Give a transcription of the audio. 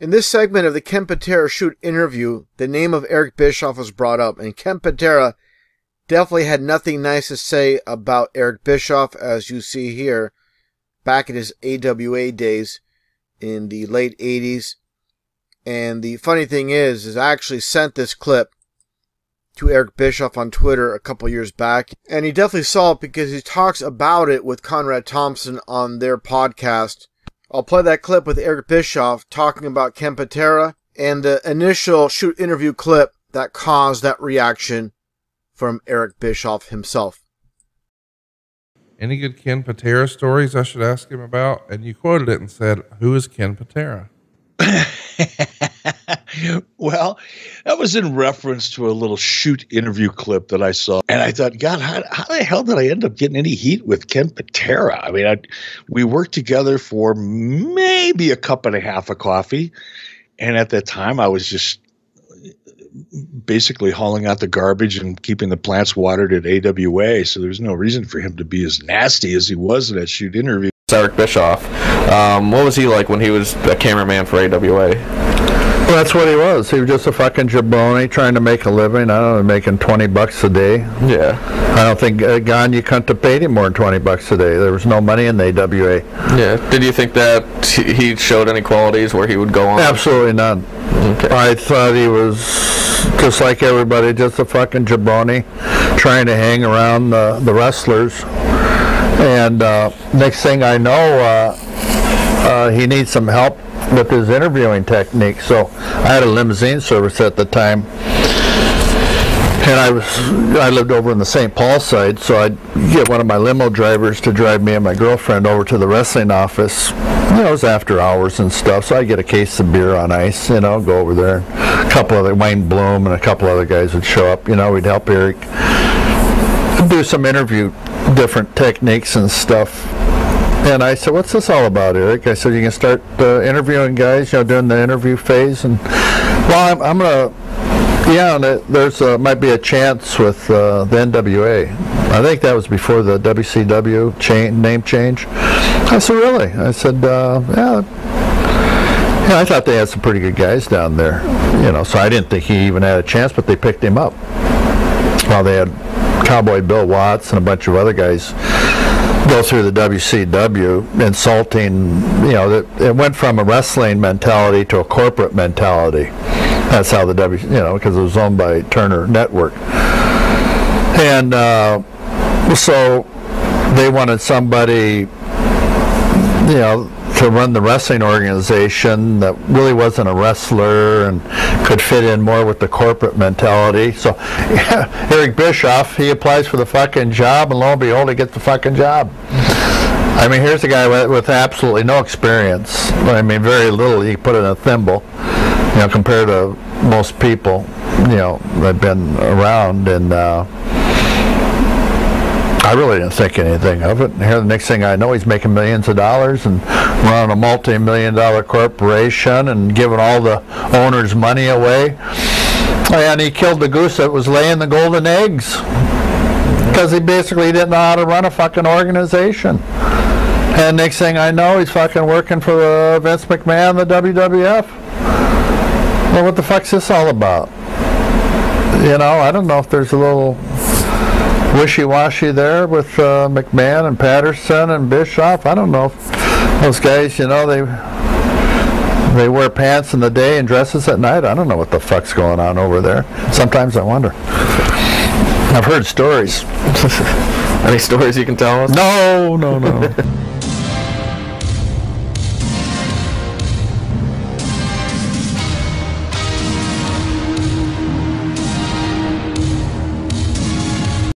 In this segment of the Ken Patera shoot interview, the name of Eric Bischoff was brought up, and Ken Patera definitely had nothing nice to say about Eric Bischoff, as you see here, back in his AWA days in the late 80s. And the funny thing is, is I actually sent this clip to Eric Bischoff on Twitter a couple years back, and he definitely saw it because he talks about it with Conrad Thompson on their podcast. I'll play that clip with Eric Bischoff talking about Ken Patera and the initial shoot interview clip that caused that reaction from Eric Bischoff himself. Any good Ken Patera stories I should ask him about? And you quoted it and said, Who is Ken Patera? well, that was in reference to a little shoot interview clip that I saw. And I thought, God, how, how the hell did I end up getting any heat with Ken Patera? I mean, I, we worked together for maybe a cup and a half of coffee. And at that time, I was just basically hauling out the garbage and keeping the plants watered at AWA. So there was no reason for him to be as nasty as he was in that shoot interview. Eric Bischoff. Um, what was he like when he was a cameraman for AWA? Well, that's what he was. He was just a fucking jabroni trying to make a living. I don't know, making 20 bucks a day. Yeah. I don't think, uh, Gagne couldn't have paid him more than 20 bucks a day. There was no money in the AWA. Yeah. Did you think that he showed any qualities where he would go on? Absolutely none. Okay. I thought he was just like everybody, just a fucking jabroni trying to hang around the, the wrestlers. And uh, next thing I know, uh, uh, he needs some help with his interviewing technique. So I had a limousine service at the time, and I was I lived over in the St. Paul side, so I'd get one of my limo drivers to drive me and my girlfriend over to the wrestling office. You know, it was after hours and stuff, so I'd get a case of beer on ice. You know, go over there. A couple other Wayne Bloom and a couple other guys would show up. You know, we'd help Eric do some interview different techniques and stuff. And I said, "What's this all about, Eric?" I said, "You can start uh, interviewing guys, you know, doing the interview phase." And well, I'm, I'm gonna, yeah, and there's uh, might be a chance with uh, the NWA. I think that was before the WCW chain, name change. I said, "Really?" I said, uh, "Yeah." Yeah, I thought they had some pretty good guys down there, you know. So I didn't think he even had a chance, but they picked him up. Well, they had Cowboy Bill Watts and a bunch of other guys go through the WCW, insulting, you know, it went from a wrestling mentality to a corporate mentality. That's how the W, you know, because it was owned by Turner Network. And uh, so they wanted somebody, you know, to run the wrestling organization that really wasn't a wrestler and could fit in more with the corporate mentality. So yeah, Eric Bischoff, he applies for the fucking job, and lo and behold, he gets the fucking job. I mean, here's a guy with, with absolutely no experience. I mean, very little. He put in a thimble, you know, compared to most people, you know, that've been around and. Uh, I really didn't think anything of it. And here, the next thing I know, he's making millions of dollars and running a multi-million dollar corporation and giving all the owners money away. And he killed the goose that was laying the golden eggs because he basically didn't know how to run a fucking organization. And next thing I know, he's fucking working for uh, Vince McMahon, the WWF. Well, what the fuck's this all about? You know, I don't know if there's a little wishy-washy there with uh, McMahon and Patterson and Bischoff. I don't know those guys, you know, they they wear pants in the day and dresses at night. I don't know what the fuck's going on over there. Sometimes I wonder. I've heard stories. Any stories you can tell us? No, no, no.